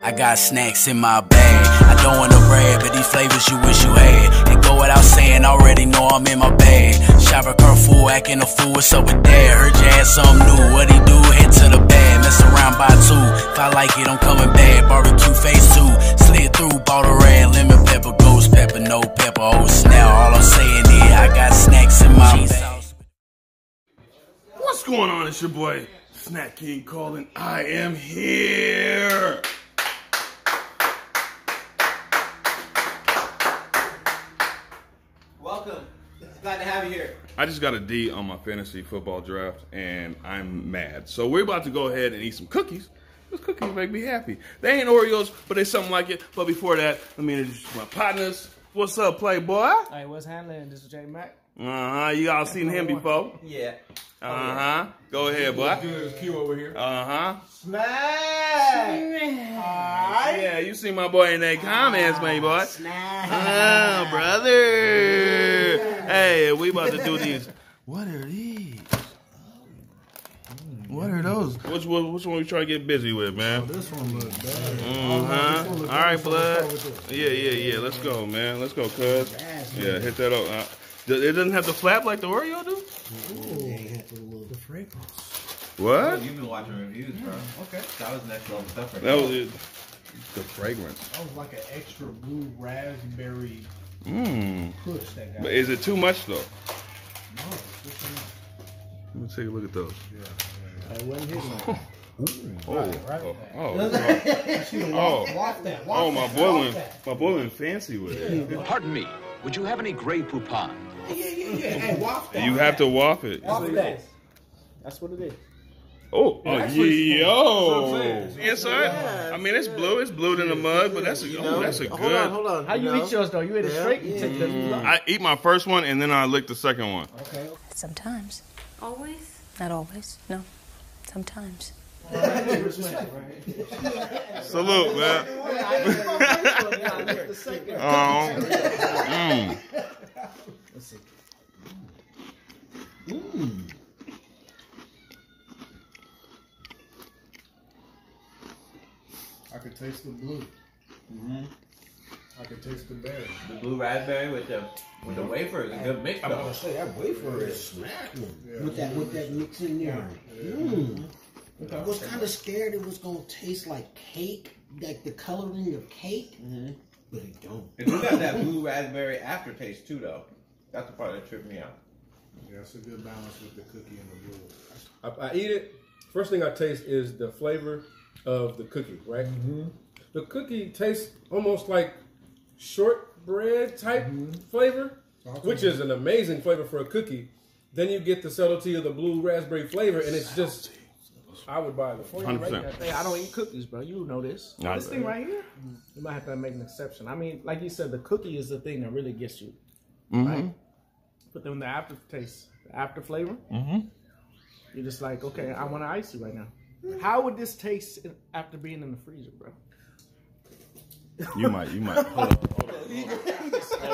I got snacks in my bag. I don't want to brag, but these flavors you wish you had. And go without saying, already know I'm in my bag. Shopper full, acting a fool. What's up with that? Heard you had something new. What he do? Head to the bag. Mess around by two. If I like it, I'm coming back. Barbecue phase two. Slid through, bought a red lemon pepper, ghost pepper, no pepper. Oh snap! All I'm saying is I got snacks in my bag. What's going on? It's your boy Snack King calling. I am here. Welcome. Glad to have you here. I just got a D on my fantasy football draft and I'm mad. So we're about to go ahead and eat some cookies. Those cookies make me happy. They ain't Oreos, but they something like it. But before that, let me introduce my partners. What's up, Playboy? Hey, what's handling? This is J Mac. Uh huh. You all seen him before? Yeah. Uh huh. Go ahead, boy. Q over here. Uh huh. Smack! Yeah, you see my boy in that comments, my boy. Oh, brother. Hey, we about to do these. What are these? What are those? Which one? Which one we try to get busy with, man? This one looks bad. Uh huh. All right, blood. Yeah, yeah, yeah. Let's go, man. Let's go, cuz. Yeah, hit that up. Uh, it doesn't have to flap like the Oreo do. The fragrance. What? You've been watching reviews, bro. Okay. That was next level stuff right That was it. The fragrance. That was like an extra blue raspberry Mmm. push that got. But is it too much though? No, it's just enough. Let me take a look at those. I wasn't hitting Oh, right oh, there. oh, oh, oh, Waft that. oh, my that, boy waft my boy went fancy with it. Pardon me, would you have any Grey Poupon? Yeah, yeah, yeah. Hey, waft that. You have to waff it. Waffle that. That's what it is. Oh, oh Actually, yo. saying. Yes, sir. I mean, it's blue. It's blue in the mug, but that's a, oh, that's a Hold on, good. hold on. How you eat yours though? You ate it straight? You take the I eat my first one and then I lick the second one. Okay. Sometimes. Always? Not always. No. Sometimes. Salute, man. Um, mm. I could taste the blue. Mm-hmm. I could taste the berry. The blue raspberry with the with the wafer is a good mix I'm gonna say that wafer is smacking with that with that mix in there. Mm. I was kind of scared it was gonna taste like cake, like the coloring of cake, mm-hmm. but it don't. It do got that blue raspberry aftertaste too though. That's the part that tripped me out. Yeah, it's a good balance with the cookie and the blue. I, I eat it. First thing I taste is the flavor of the cookie, right? Mm-hmm. The cookie tastes almost like shortbread type mm-hmm. flavor, which is an amazing flavor for a cookie. Then you get the subtlety of the blue raspberry flavor, and it's just. I would buy it. 100%. Hey, I don't eat cookies, bro. You know this. I this know. thing right here, you might have to make an exception. I mean, like you said, the cookie is the thing that really gets you, right? But then the aftertaste, the after flavor, you're just like, okay, I want an ICEE right now. How would this taste after being in the freezer, bro? You might, you might. Hold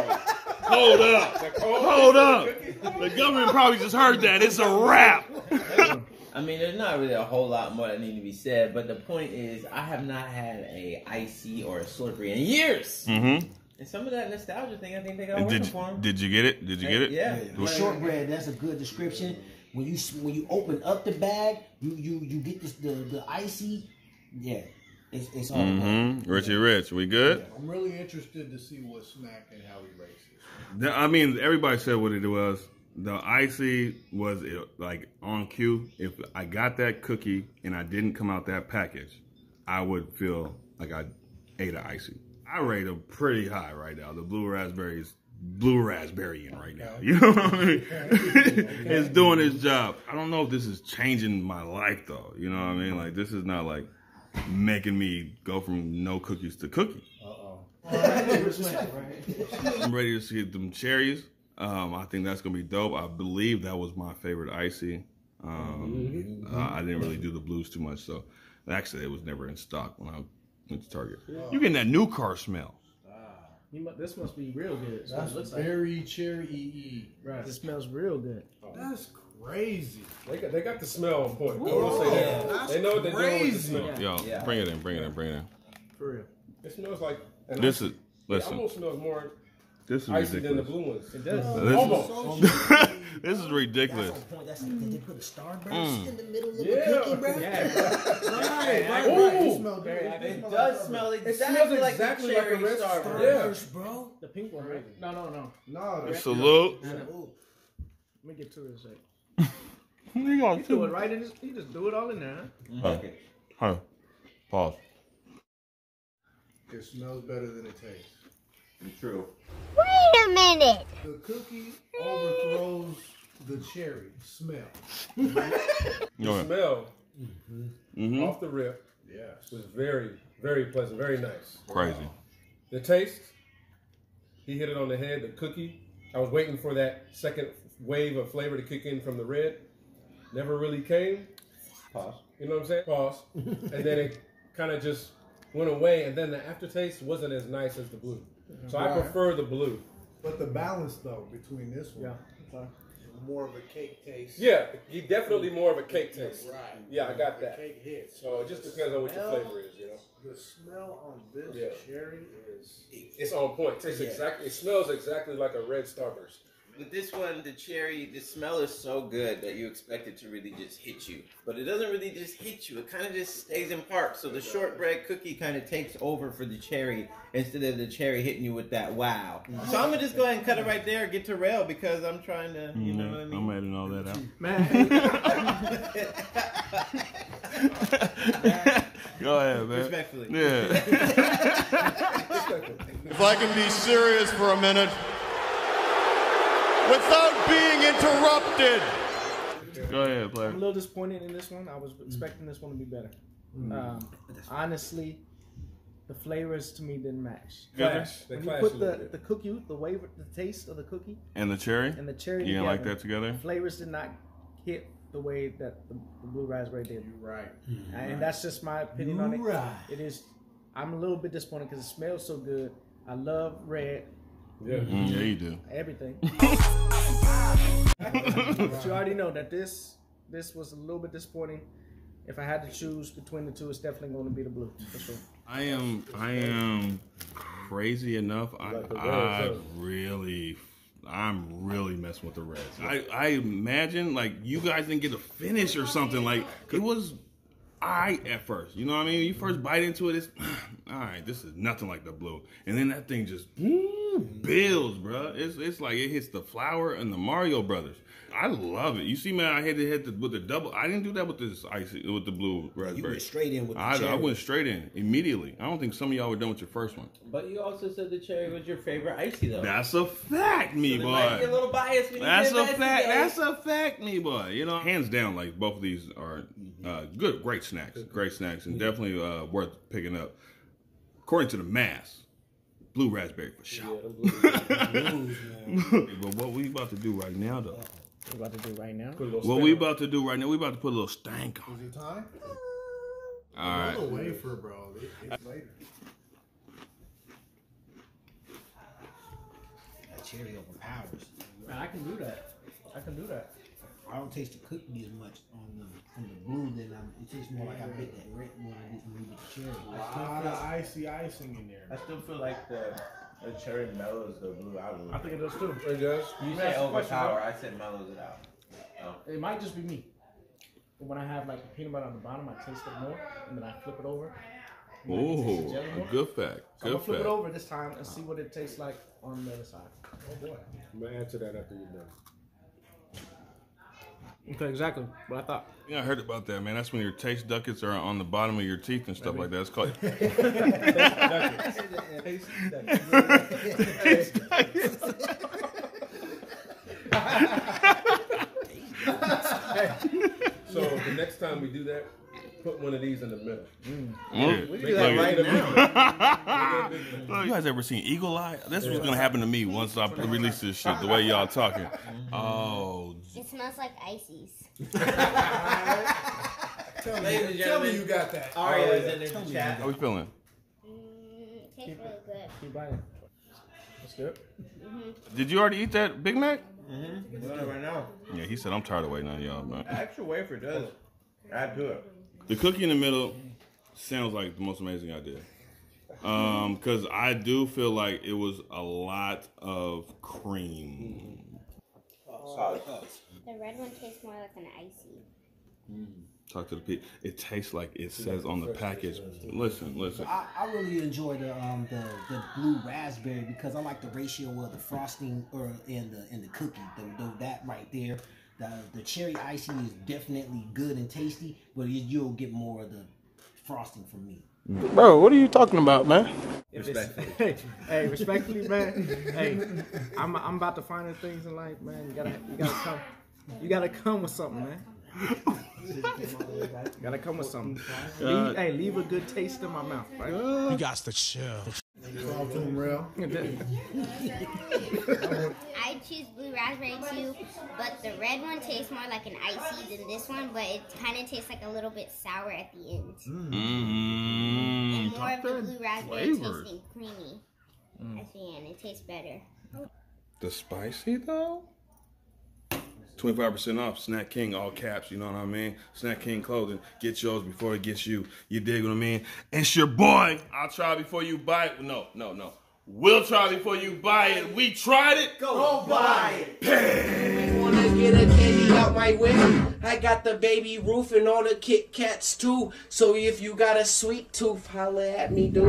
up. Hold up. Hold up. The government probably just heard that. It's a wrap. I mean, there's not really a whole lot more that need to be said, but the point is, I have not had a ICEE or a Slurpee in years. Mm-hmm. And some of that nostalgia thing, I think they got And working did for you, them. did you get it? Did you get it? Yeah. Was- Shortbread, that's a good description. When you when you open up the bag, you you you get this the the ICEE. Yeah, it's it's all. Mm-hmm. Richie Rich, we good? I'm really interested to see what Smack and how he rates it. I mean, everybody said what it was. The ICEE was like on cue. If I got that cookie and I didn't come out that package, I would feel like I ate an ICEE. I rate them pretty high right now. The blue raspberries, blue raspberry in right now. You know what I mean? it's doing its job. I don't know if this is changing my life though. You know what I mean? Like this is not like making me go from no cookies to cookie. I'm ready to see them cherries. Um, I think that's gonna be dope. I believe that was my favorite ICEE. Um, uh, I didn't really do the blues too much, so actually it was never in stock when I went to Target. You getting that new car smell? You mu this must be real good. That's what That's it looks like. berry cherry Right. It smells real good. Oh. That's crazy. They got, they got the smell on point. I will say that. that's They know what they're doing with the crazy. smell. Yo, Yeah. bring it in, bring it in, bring it in. For real. It smells like. This icy- is It listen. almost smells more This is icy than the ridiculous. blue ones. It does. This Almost. is, this is ridiculous. That's on point. That's did they put a starburst Mm. in the middle of Yeah. the cookie, bro? Yeah, Right, right, Ooh. right. It smells Very good. happy. It does like smell It exactly, smells like exactly the like a red starburst. Yeah. Bro. the pink one, right? No, no, no. No, that's Salute. Ooh. Let me get to it in a second. You gonna Do it right in this. You just do it all in there. Huh? Huh. Huh. Pause. It smells better than it tastes. True. Wait a minute. The cookie overthrows the cherry smell. Go The smell Mm-hmm. off the rip Yes. was very, very pleasant, very nice. Crazy. The taste, he hit it on the head. The cookie, I was waiting for that second wave of flavor to kick in from the red. Never really came. Pause. You know what I'm saying? Pause. and then it kind of just went away, and then the aftertaste wasn't as nice as the blue. So I prefer the blue. But the balance though between this one, Yeah. Sorry. more of a cake taste. Yeah, he definitely more of a cake taste. Right. Yeah, I got The that. cake hits. So it just depends on what your flavor is, you know. The smell on this Yeah. cherry is It's on point. It tastes Yeah. exactly. It smells exactly like a red Starburst. With this one, the cherry, the smell is so good that you expect it to really just hit you. But it doesn't really just hit you. It kind of just stays in parts. So the shortbread cookie kind of takes over for the cherry instead of the cherry hitting you with that wow. So I'm going to just go ahead and cut it right there, get to rail because I'm trying to, you know what I mean. Mm, I'm mean? editing all that out. Man, Go ahead, man. Respectfully. Yeah. If I can be serious for a minute without being interrupted. Go ahead, player. I'm a little disappointed in this one. I was expecting this one to be better. Um, honestly, the flavors to me didn't match. Clash. They When you put the, the cookie, the waver, the taste of the cookie And the cherry? and the cherry You didn't like together, that together? the flavors did not hit the way that the, the blue raspberry did. You're right. And that's just my opinion on it. Right. It is. I'm a little bit disappointed because it smells so good. I love red, Yeah. Mm, yeah, you do. everything. but you already know that this this was a little bit disappointing. If I had to choose between the two, it's definitely going to be the blue for sure. I am I am crazy enough. I, Like Reds, I huh? really I'm really messing with the Reds. I, I imagine like you guys didn't get a finish or something like it was I at first. You know what I mean? You first bite into it, it's all right. This is nothing like the blue, and then that thing just woo, builds, bro. It's it's like it hits the flower and the Mario Brothers. I love it. You see, man, I had to hit the, with the double. I didn't do that with this ICEE with the blue raspberry. You went straight in with the I, I went straight in immediately. I don't think some of y'all were done with your first one. But you also said the cherry was your favorite ICEE, though. That's a fact, me so there might be a boy. little bias when That's get a messy, fact. That's a fact, me boy. You know, hands down, like both of these are uh, good, great snacks, great snacks, and definitely uh, worth picking up. According to the mass, blue raspberry for sure. but what we about to do right now, though? What we about to do right now? Put a little What we on about to do right now? We about to put a little stank on. Is it time? All right. A wafer, bro. It, it's later. That cherry overpowers. Man, I can do that. I can do that. I don't taste the cookie as much on the from the blue it tastes more like I bit that red one I didn't read the cherry. A lot of icy icing in there. I still feel like the, the cherry mellows the blue out a little I think it does too. It does. You Let say ask you a overpower, I said mellows it out. Oh. It might just be me. But when I have like the peanut butter on the bottom, I taste it more, and then I flip it over. and I taste the Oh, good fact. So I'm Good gonna flip it over this time and see what it tastes like on the other side. Oh boy. I'm gonna add to that after you're done. Okay, exactly what I thought. Yeah, I heard about that, man. That's when your taste ducats are on the bottom of your teeth and stuff like that. It's called. So the next time we do that, put one of these in the middle. Mm. Yeah. We do that right now. Look, you guys ever seen Eagle Eye? That's what's gonna happen to me once I release this shit. The way y'all talking. Oh, It smells like ices. Tell me, tell me you got that. Aria is in there to chat. how we feeling? Mm, it tastes really good. Keep biting. That's good. Did you already eat that Big Mac? Mm-hmm. We're doing it right now. Yeah, he said I'm tired of waiting on y'all, man. Extra wafer does add to it. The cookie in the middle sounds like the most amazing idea. Um, because I do feel like it was a lot of cream. The red one tastes more like an ICEE. Talk to the people. It tastes like it says on the package. Listen, listen. I, I really enjoy the um the, the blue raspberry because I like the ratio of the frosting or in the in the cookie. The, the, that right there. The the cherry icing is definitely good and tasty, but you, you'll get more of the frosting from me. Bro, what are you talking about, man? Respectfully. Hey, hey, respectfully, man. hey, I'm I'm about to find the things in life, man. You gotta you gotta come. You gotta come with something, man. You gotta come with something. Leave, hey, leave a good taste in my mouth, right? You got to chill. Talk to him real. I choose blue raspberry too, but the red one tastes more like an ICEE than this one, but it kind of tastes like a little bit sour at the end. Mm. and more of the blue raspberry tasting creamy at the end. It tastes better. The spicy though? 25% off Snack King, all caps, you know what I mean? Snack King clothing. Get yours before it gets you. You dig what I mean? It's your boy. I'll try before you bite. No, no, no. We'll try before you buy it. We tried it. Go buy I wanna get a candy out my way. I got the baby roof and all the Kit Kats too. So if you got a sweet tooth, holla at me, dude.